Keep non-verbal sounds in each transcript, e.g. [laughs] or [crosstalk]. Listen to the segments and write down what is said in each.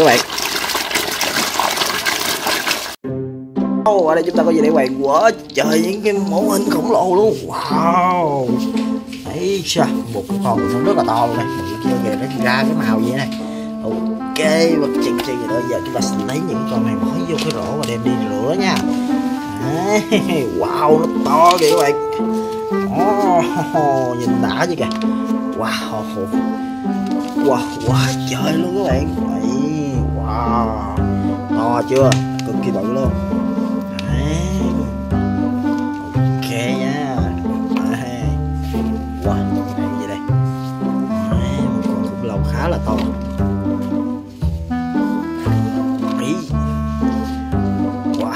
các bạn. Oh, ở đây chúng ta có gì để quầy quá trời những cái mẫu hình khổng lồ luôn. Wow. Ấy sao một cái con nó rất là to luôn này. Bự kia kìa nó ra cái màu vậy này. Ok vật chân chân gì đó. Giờ chúng ta sẽ lấy những con này bỏ vô cái rổ và đem đi rửa nha. Đấy, wow nó to kìa các bạn. Oh, nhìn đã chứ kìa. Wow. Wow quá trời luôn các bạn. Đấy, to chưa? Cực kỳ bự luôn. Đấy. ok nha Đấy. wow cái gì đây Đấy, một con khủng long khá là to. Ý. wow.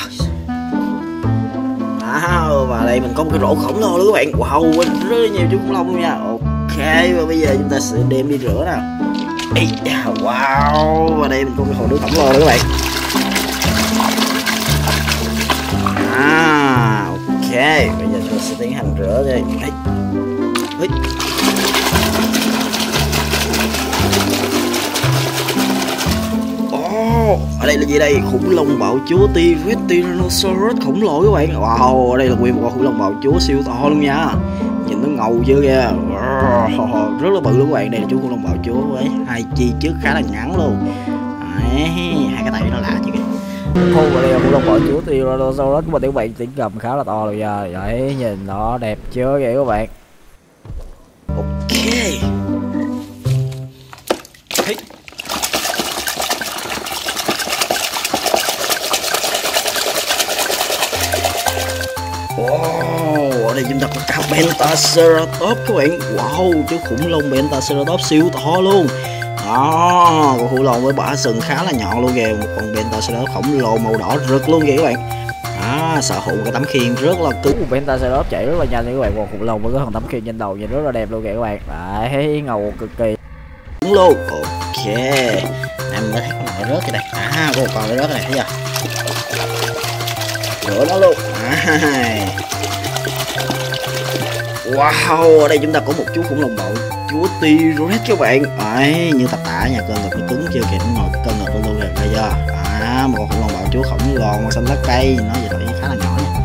Wow và đây mình có một cái rổ khổng lồ luôn các bạn. Wow rất nhiều chú khủng long luôn nha. Ok và bây giờ chúng ta sẽ đem đi rửa nào. Ây da, wow và đây mình có cái hồ nước khổng lồ nữa các bạn à ok bây giờ chúng ta sẽ tiến hành rửa đây Ây. Ây. Ở đây là gì đây? Khủng long bạo chúa Tyrannosaurus khổng lồ các bạn. Wow, ở đây là nguyên một con khủng long bạo chúa siêu to luôn nha. Nhìn nó ngầu chưa kìa. [laughs] Rất là bự luôn các bạn. Đây là chú khủng long bạo chúa với hai chi trước khá là ngắn luôn. Đấy, hai cái tay nó lạ chứ kìa. Khu ở đây là khủng long bạo chúa Tyrannosaurus của mình các bạn tiếng gầm khá là to luôn nha. Đấy, nhìn nó đẹp chưa kìa các bạn. Ok. Hey. Wow, ở đây chúng ta có cả Pentaceratops các bạn. Wow, chú khủng long Pentaceratops siêu to luôn. Đó, con khủng long với bả sừng khá là nhọn luôn kìa. Một con Pentaceratops khổng lồ màu đỏ rực luôn kìa các bạn. Đó, sở hữu cái tấm khiên rất là cứng. Của Pentaceratops chạy rất là nhanh các bạn. Còn khủng long với cái thằng tấm khiên trên đầu nhìn rất là đẹp luôn kìa các bạn. Đấy, ngầu cực kỳ. Đúng luôn, ok. Em mới thấy con này rớt cái đây À, một con nó rớt cái này thấy chưa? Rửa nó luôn. À. wow ở đây chúng ta có một chú khủng long bạo chúa T-Rex các bạn. Ấy như tập tả nhà cơn ngực nó cứng chưa kìa ngồi cái cơn ngực nó luôn kìa đây chưa à một con khủng long bạo chúa khổng lồ màu xanh lá cây nó vậy thôi khá là nhỏ nha.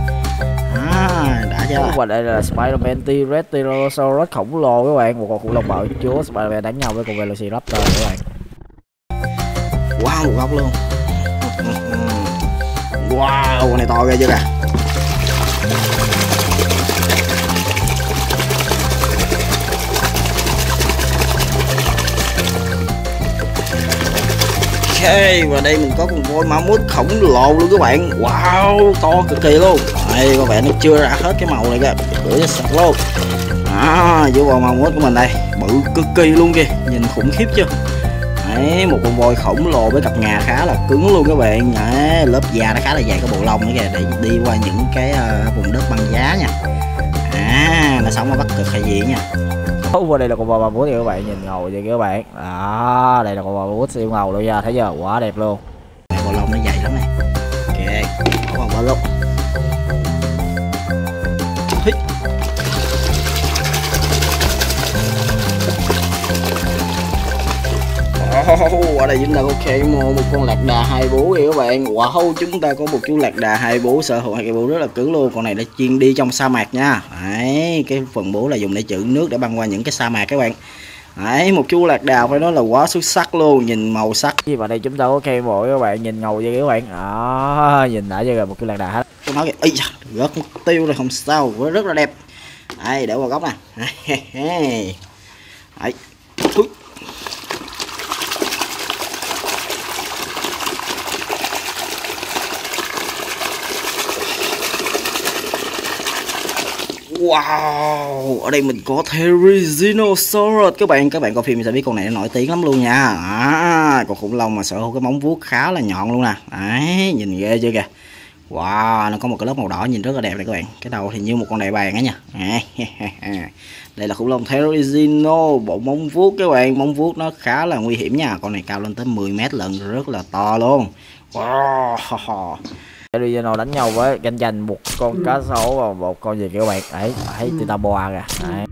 À đã chưa? Và đây là Spider-Man T-Rex Tyrannosaurus khổng lồ các bạn. Một con khủng long bạo chúa Spider-Man đánh nhau với con Velociraptor các bạn. Wow một góc luôn. Wow, con này to ghê chưa kìa Ok, và đây mình có con voi ma mút khổng lồ luôn các bạn. Wow, to cực kỳ luôn. Đây, các bạn nó chưa ra hết cái màu này kìa. Rửa cho sạch luôn. À, vô vào ma mút của mình đây. Bự cực kỳ luôn kìa. Nhìn khủng khiếp chưa? Đấy, một con voi khổng lồ với cặp ngà khá là cứng luôn các bạn. Đấy, lớp da nó khá là dày có bộ lông nữa kìa. Để đi qua những cái uh, vùng đất băng giá nha. À nó sống ở bắc cực hay gì nha? [laughs] Ủa, đây là con bò bà bút thì các bạn nhìn ngầu vậy các bạn. Đó đây là con bò bà bút siêu ngầu luôn nha thấy chưa? Quá đẹp luôn. Bò lông nó dày lắm này. Kìa có con bò lông. Wow, ở đây chúng ta có Kemo một con lạc đà hai bố kìa các bạn. Wow, chúng ta có một chú lạc đà hai bố sở hữu hai cái bố rất là cứng luôn. Con này nó chuyên đi trong sa mạc nha. Đấy, cái phần bố là dùng để trữ nước để băng qua những cái sa mạc các bạn. Đấy, một chú lạc đà phải nói là quá xuất sắc luôn Nhìn màu sắc. Và đây chúng ta có Kemo các bạn Nhìn ngầu vậy các bạn. Đó, nhìn đã chưa một chú lạc đà hết. Tôi nói kìa, rớt mất tiêu rồi không sao Rất là đẹp. Đây, để vào góc nè. [laughs] Đấy, Thôi. Wow, ở đây mình có Therizinosaurus các bạn, các bạn coi phim sẽ biết con này nó nổi tiếng lắm luôn nha. À, con khủng long mà sở hữu cái móng vuốt khá là nhọn luôn nè. Đấy, nhìn ghê chưa kìa. Wow, nó có một cái lớp màu đỏ nhìn rất là đẹp này các bạn. Cái đầu thì như một con đại bàng á nha. [laughs] Đây là khủng long Therizino, bộ móng vuốt các bạn, móng vuốt nó khá là nguy hiểm nha. Con này cao lên tới 10 mét lận, rất là to luôn. Wow. Arizona đánh nhau với cạnh giành một con cá [clears throat] sấu và một con gì kiểu bạn. Ấy thấy ừ. chúng ta boa kìa. Đấy.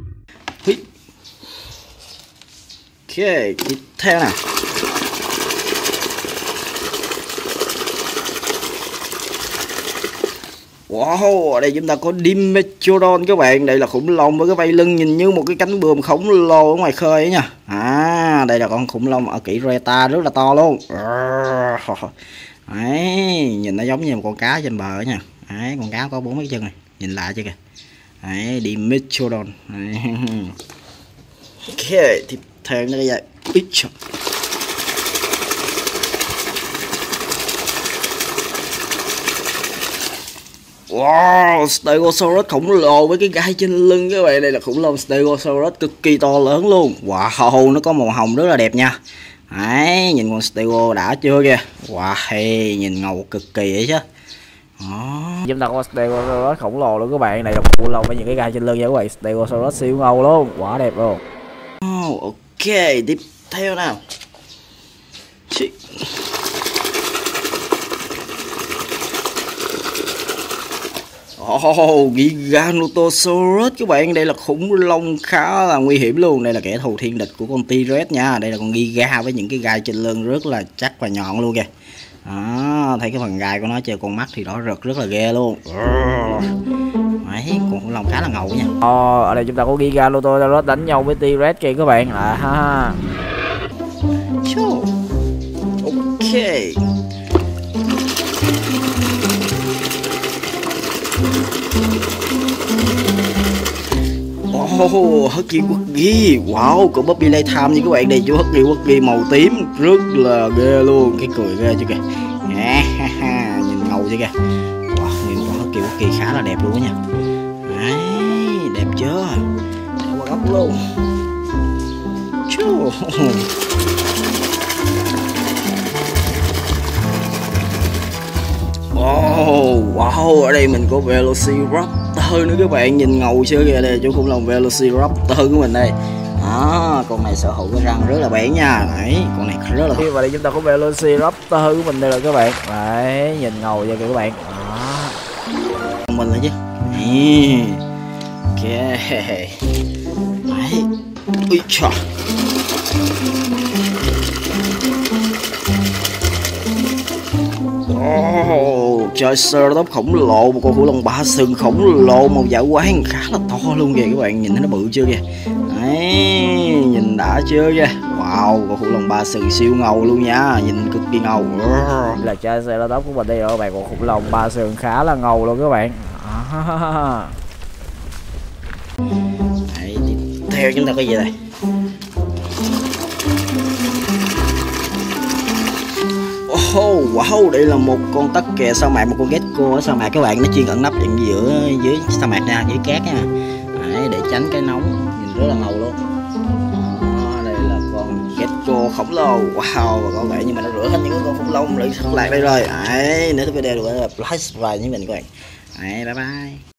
Ok tiếp theo nè. Wow, ở đây chúng ta có Dimetrodon các bạn. Đây là khủng long với cái vây lưng nhìn như một cái cánh bườm khổng lồ ở ngoài khơi ấy nha. À, đây là con khủng long ở kỹ Reta rất là to luôn. Đấy, nhìn nó giống như một con cá trên bờ nha. Đấy, con cá có bốn cái chân này. Nhìn lại chưa kìa. Đấy, Dimetrodon Đấy. Ok, tiếp theo nó là Ít Wow, Stegosaurus khổng lồ với cái gai trên lưng. Các bạn Đây là khủng long Stegosaurus cực kỳ to lớn luôn. Wow, nó có màu hồng rất là đẹp nha. Đấy, nhìn con Stego đã chưa kìa. Wow, nhìn ngầu cực kỳ vậy chứ. Đó. Chúng ta có Stegosaurus khổng lồ luôn các bạn. Này là khủng long với những cái gai trên lưng nha các bạn. Stegosaurus siêu ngầu luôn, quá đẹp luôn. Oh, Ok, tiếp theo nào Oh, Giganotosaurus các bạn, đây là khủng long khá là nguy hiểm luôn. Đây là kẻ thù thiên địch của con T-Rex nha. Đây là con Giga với những cái gai trên lưng rất là chắc và nhọn luôn kìa. Đó, thấy cái phần gai của nó chơi con mắt thì đỏ rực rất là ghê luôn. Đấy, con khủng long khá là ngầu nha. Ờ, ở đây chúng ta có Giganotosaurus đánh nhau với T-Rex kìa các bạn. À ha. Ok. Oh, Husky quốc ghi Wow, của Bobby Laytime như các bạn đây chú Husky quốc ghi màu tím. Rất là ghê luôn. Cái cười ghê chứ kìa. Nhìn ngầu chứ kìa. Wow, nguyên con Husky quốc ghi khá là đẹp luôn đó nha. Đấy, đẹp chưa? Đẹp qua góc luôn. Chú. Oh, wow, ở đây mình có Velociraptor nữa các bạn Nhìn ngầu chưa kìa đây, chú khủng long Velociraptor của mình đây. Đó, con này sở hữu cái răng rất là bén nha. Đấy con này rất là khi mà đây chúng ta có Velociraptor của mình đây là các bạn. Đấy nhìn ngầu vậy kìa các bạn. Đó. Mình là chứ. Ok. Đấy. Ui trời Oh, trời Ceratops khổng lồ một con khủng long ba sừng khổng lồ màu dạ quang khá là to luôn kìa các bạn nhìn thấy nó bự chưa kìa? Đấy nhìn đã chưa kìa? Wow con khủng long ba sừng siêu ngầu luôn nha nhìn cực kỳ ngầu. Là chơi Ceratops của mình đây rồi các bạn con khủng long ba sừng khá là ngầu luôn các bạn. Đấy tiếp theo chúng ta có gì đây Oh, wow, đây là một con tắc kè sa mạc, một con gecko ở sa mạc các bạn, nó chuyên ẩn nấp ở giữa dưới sa mạc nha, dưới cát nha. Đấy, để tránh cái nóng, nhìn rất là ngầu luôn. Đó, đây là con gecko khổng lồ. Wow, và có vẻ như mà nó rửa hết những con khủng long lại thất lạc đây rồi. Đấy, nếu thích video được like và như mình các bạn. Đấy, bye bye.